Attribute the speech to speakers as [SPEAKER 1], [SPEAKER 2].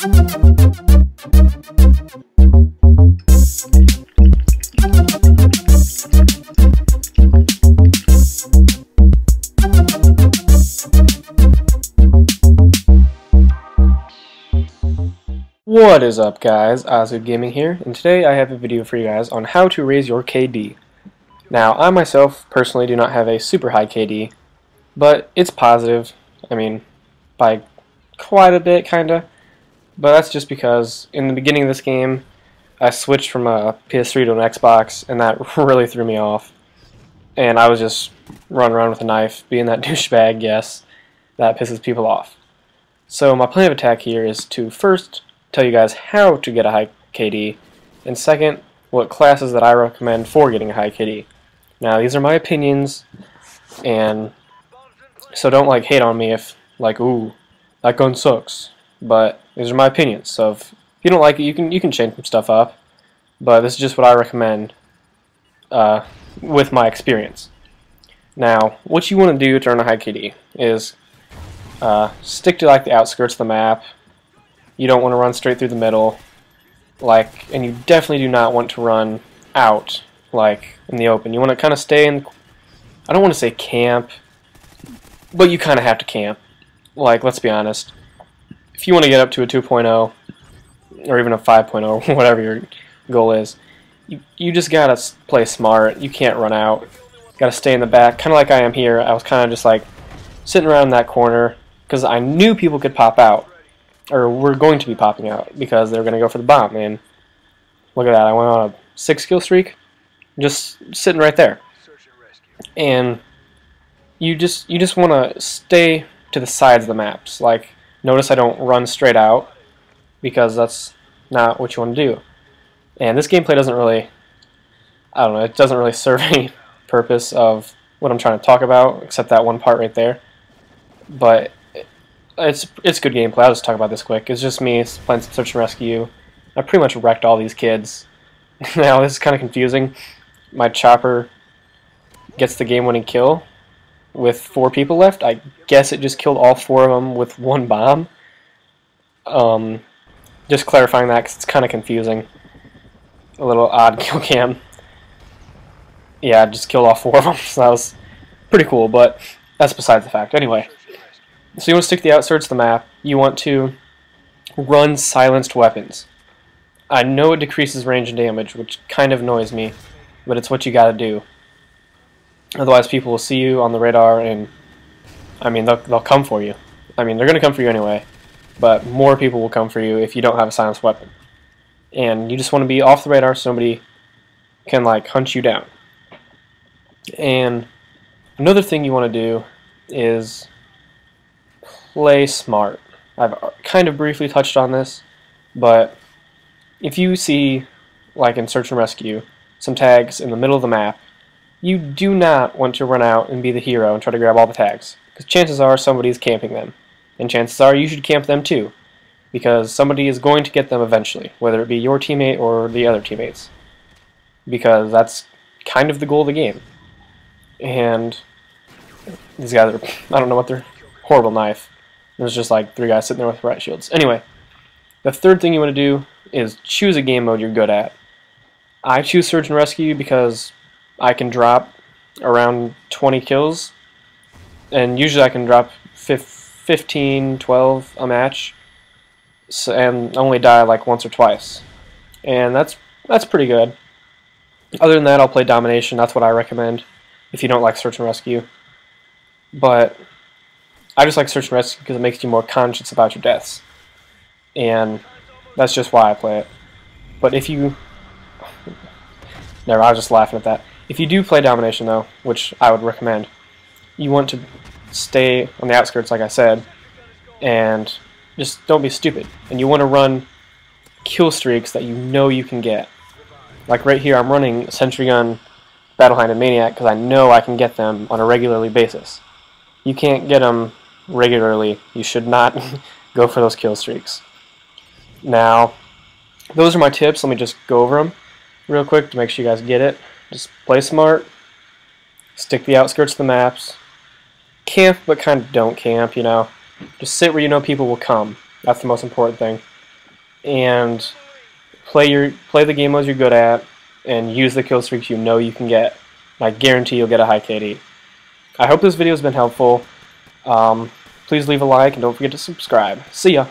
[SPEAKER 1] What is up guys, Ozwood Gaming here, and today I have a video for you guys on how to raise your KD. Now, I myself personally do not have a super high KD, but it's positive, I mean, by quite a bit kinda, but that's just because in the beginning of this game, I switched from a PS3 to an Xbox, and that really threw me off. And I was just running around with a knife, being that douchebag, yes, that pisses people off. So my plan of attack here is to first tell you guys how to get a high KD, and second, what classes that I recommend for getting a high KD. Now, these are my opinions, and so don't like hate on me if like, ooh, that gun sucks. But these are my opinions. So if you don't like it, you can you can change some stuff up. But this is just what I recommend uh, with my experience. Now, what you want to do to earn a high KD is uh, stick to like the outskirts of the map, you don't want to run straight through the middle, like, and you definitely do not want to run out, like, in the open. You want to kind of stay in, I don't want to say camp, but you kind of have to camp. Like, let's be honest. If you want to get up to a 2.0, or even a 5.0, whatever your goal is, you, you just gotta play smart. You can't run out. Gotta stay in the back, kind of like I am here. I was kind of just like sitting around that corner because I knew people could pop out or were going to be popping out because they were going to go for the bomb. And look at that, I went on a six kill streak, just sitting right there. And you just you just want to stay to the sides of the maps. Like notice I don't run straight out because that's not what you want to do. And this gameplay doesn't really I don't know, it doesn't really serve any purpose of what I'm trying to talk about except that one part right there. But it's it's good gameplay. I'll just talk about this quick. It's just me playing some search and rescue. I pretty much wrecked all these kids. now this is kind of confusing. My chopper gets the game-winning kill with four people left. I guess it just killed all four of them with one bomb. Um, just clarifying that because it's kind of confusing. A little odd kill cam. Yeah, just killed all four of them. So that was pretty cool, but that's besides the fact. Anyway. So you want to stick the outskirts of the map. You want to run silenced weapons. I know it decreases range and damage, which kind of annoys me, but it's what you gotta do. Otherwise people will see you on the radar and, I mean, they'll, they'll come for you. I mean, they're gonna come for you anyway, but more people will come for you if you don't have a silenced weapon. And you just want to be off the radar so nobody can, like, hunt you down. And another thing you want to do is play smart. I've uh, kind of briefly touched on this, but if you see, like in Search and Rescue, some tags in the middle of the map, you do not want to run out and be the hero and try to grab all the tags, because chances are somebody's camping them, and chances are you should camp them too, because somebody is going to get them eventually, whether it be your teammate or the other teammates, because that's kind of the goal of the game. And these guys are, I don't know what they're, horrible knife. There's just like three guys sitting there with riot shields. Anyway, the third thing you want to do is choose a game mode you're good at. I choose Search and Rescue because I can drop around 20 kills, and usually I can drop 15, 12 a match, so, and only die like once or twice. And that's that's pretty good. Other than that, I'll play Domination. That's what I recommend if you don't like Search and Rescue. But I just like search and rescue because it makes you more conscious about your deaths. And that's just why I play it. But if you... Never, I was just laughing at that. If you do play Domination, though, which I would recommend, you want to stay on the outskirts, like I said, and just don't be stupid. And you want to run kill streaks that you know you can get. Like right here, I'm running Sentry Gun, Battle Hind, and Maniac because I know I can get them on a regularly basis. You can't get them regularly. You should not go for those kill streaks. Now, those are my tips. Let me just go over them real quick to make sure you guys get it. Just play smart. Stick the outskirts of the maps. Camp, but kind of don't camp, you know. Just sit where you know people will come. That's the most important thing. and play your play the game modes you're good at, and use the kill streaks you know you can get. I guarantee you'll get a high KD. I hope this video has been helpful. Um, please leave a like and don't forget to subscribe. See ya!